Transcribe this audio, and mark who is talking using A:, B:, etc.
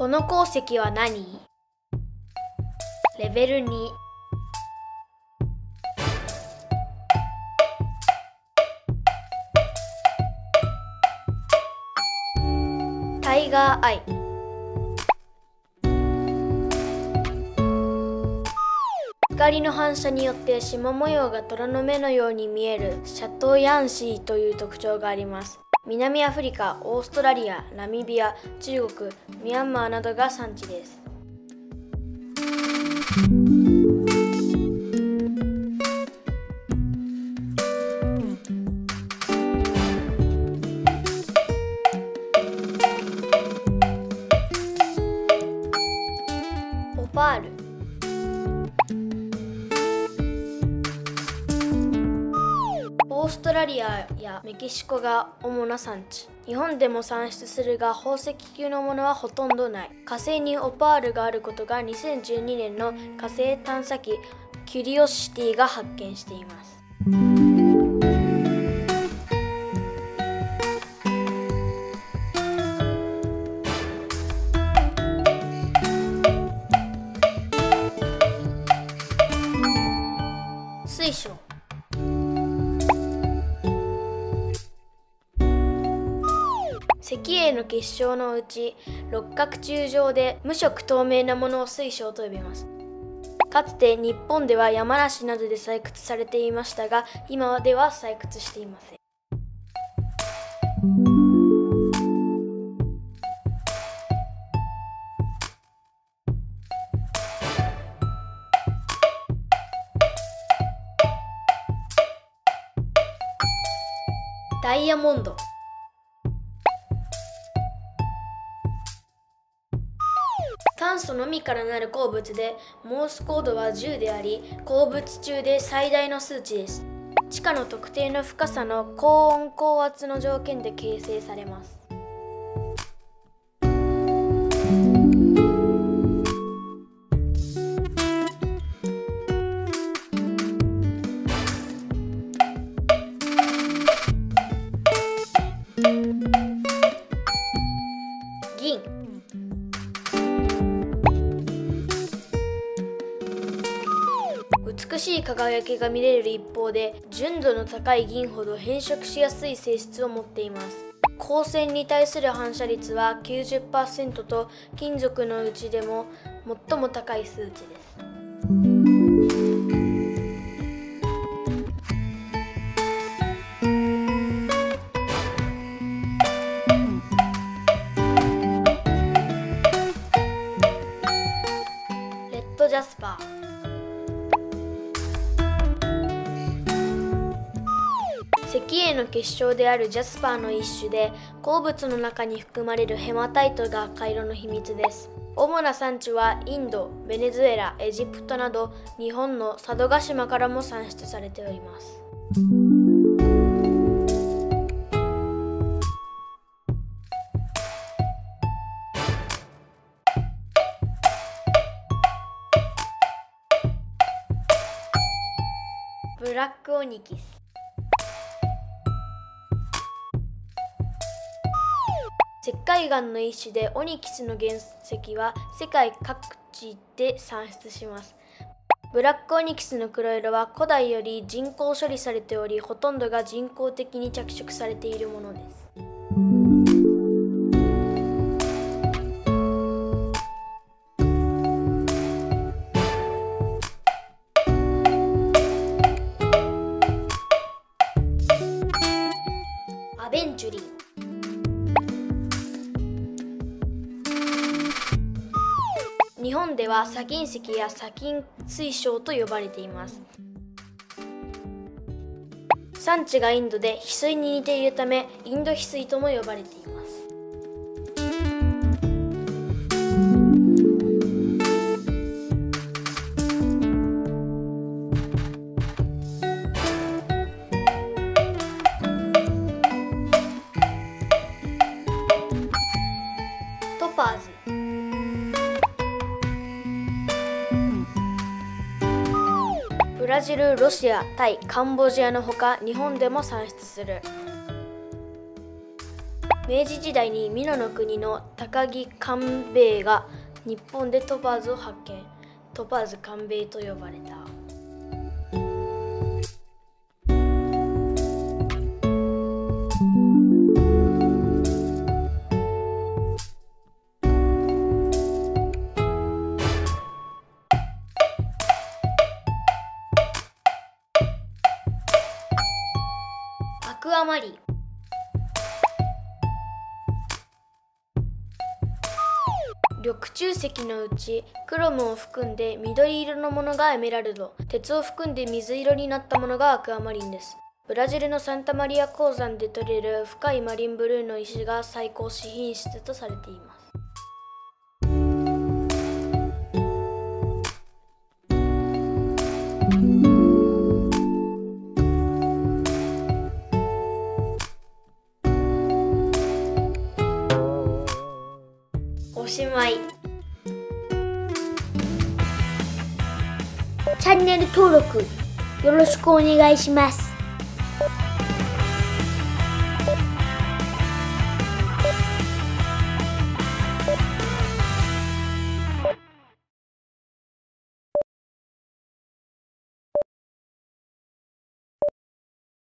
A: この鉱石は何？レベル2タイガーアイ。光の反射によって縞模様が虎の目のように見えるシャトーヤンシーという特徴があります。南アフリカ、オーストラリア、ナミビア、中国、ミャンマーなどが産地です。オーストラリアやメキシコが主な産地。日本でも産出するが宝石級のものはほとんどない。火星にオパールがあることが2012年の火星探査機キュリオシティが発見しています。石英の結晶のうち六角柱状で無色透明なものを水晶と呼びます。かつて日本では山梨などで採掘されていましたが今では採掘していません。ダイヤモンド。炭素のみからなる鉱物でモースコードは10であり鉱物中で最大の数値です。地下の特定の深さの高温高圧の条件で形成されます。美しい輝きが見れる一方で純度の高い銀ほど変色しやすい性質を持っています。光線に対する反射率は90%と金属のうちでも最も高い数値です。石英の結晶であるジャスパーの一種で鉱物の中に含まれるヘマタイトが赤色の秘密です。主な産地はインド、ベネズエラ、エジプトなど日本の佐渡島からも産出されております。ブラックオニキス。石灰岩の一種でオニキスの原石は世界各地で産出します。ブラックオニキスの黒色は古代より人工処理されておりほとんどが人工的に着色されているものです。アベンチュリー。日本では砂金石や砂金水晶と呼ばれています。産地がインドで翡翠に似ているためインド翡翠とも呼ばれています。ラジル、ロシア、タイ、カンボジアのほか日本でも産出する。明治時代に美濃の国の高木官兵衛が日本でトパーズを発見。トパーズ官兵衛と呼ばれた。クアマリン緑中石のうちクロムを含んで緑色のものがエメラルド。鉄を含んで水色になったものがアクアマリンです。ブラジルのサンタマリア鉱山で採れる深いマリンブルーの石が最高資品質とされています。おしまい。
B: チャンネル登録よろしくお願いします。